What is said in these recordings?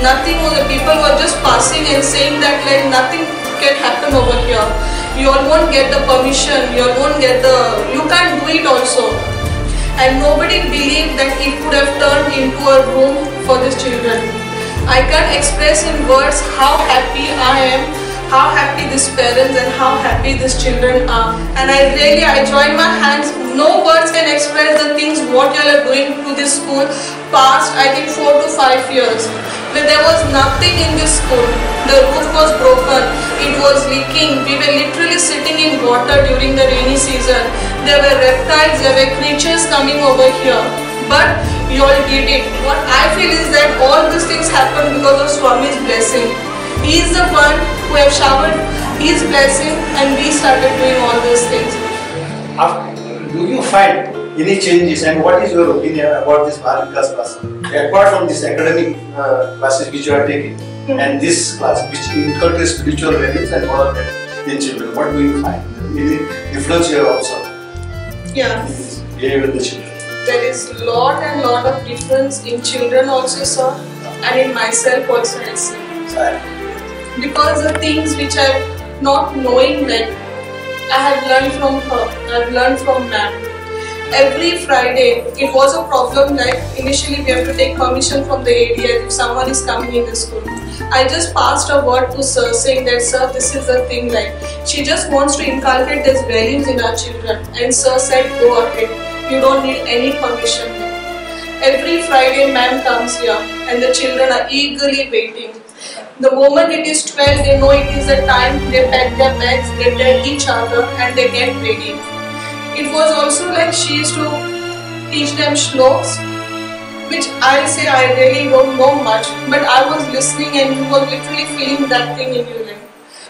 nothing was people were just passing and saying that like nothing can happen over here. You all won't get the permission. You all won't get the you can't do it also. And nobody believed that it could have turned into a room for these children. I can't express in words how happy i am how happy these parents and how happy these children are. And i really i join my hands. No words can express the things what you are doing to this school past i think four to five years. When there was nothing in this school the roof was broken. It was leaking. We were literally sitting in water during the rainy season. There were reptiles there were creatures coming over here. But you all did it. What i feel is that all these things happened because of swami's blessing he is the one who have showered his blessing and we started doing all these things After, do you find any changes and what is your opinion about this Bal Vikas class? Apart from this academic uh, classes which you are taking and this class which inculcates spiritual values and moral values in children, what do you find? Any difference you also? yeah in behavior of the children? there is lot and lot of difference in children also sir and in myself also I see. Because the things which I'm not knowing like I have learned from her, I've learned from ma'am. Every Friday, it was a problem like initially we have to take permission from the area if someone is coming in the school. I just passed a word to sir saying that sir, this is the thing like she just wants to inculcate these values in our children and sir said go ahead, you don't need any permission. Every Friday ma'am comes here and the children are eagerly waiting. The moment it is 12, they know it is the time, they pack their bags, they tell each other and they get ready. It was also like she used to teach them shloks, which I say I really don't know much, but I was listening and you were literally feeling that thing in your life.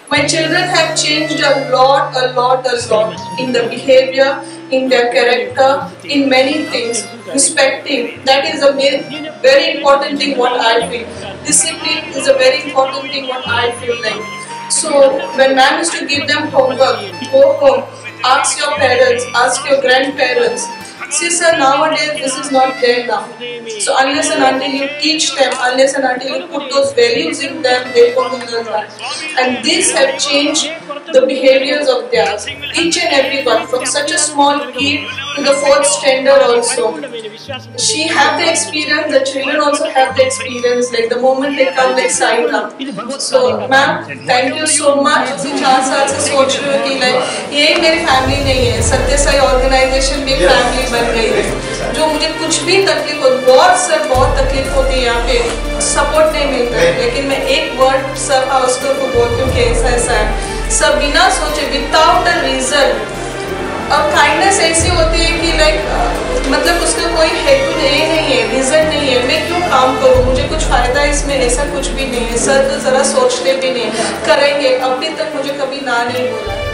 My children have changed a lot, a lot, a lot in the behavior, in their character, in many things. Respecting, that is a very, important thing what I feel. Discipline is a very important thing what I feel like. So when ma'am used to give them homework, go home, ask your parents, ask your grandparents. See sir, nowadays this is not there now. So unless and until you teach them, unless and until you put those values in them, they won't. And these have changed the behaviors of theirs. Each and every one, from such a small kid to the fourth standard also. She have the experience, the children also have the experience, like the moment they come like sign up. So ma'am, thank you so much. मुझे चार साल से सोच रही हूँ कि like ये मेरी फैमिली नहीं है सत्य साई ऑर्गेनाइजेशन भी फैमिली बन गई है जो मुझे कुछ भी तकलीफ़ हो बहुत सर बहुत तकलीफ़ होती है यहाँ पे सपोर्ट नहीं मिलता लेकिन मैं एक वर्ड सर हाउसकर को बोलती हूँ कि ऐसा ऐसा है सब बिना सोचे विदाउट अ रीजन और काइंडनेस ऐसी होती है कि लाइक मतलब उसका कोई हेतु नहीं नहीं है रीजन नहीं है। मैं क्यों काम करूँ? मुझे कुछ फ़ायदा इसमें, ऐसा कुछ भी नहीं है। सर तो जरा सोचते भी नहीं। करेंगे, अभी तक मुझे कभी ना नहीं बोला।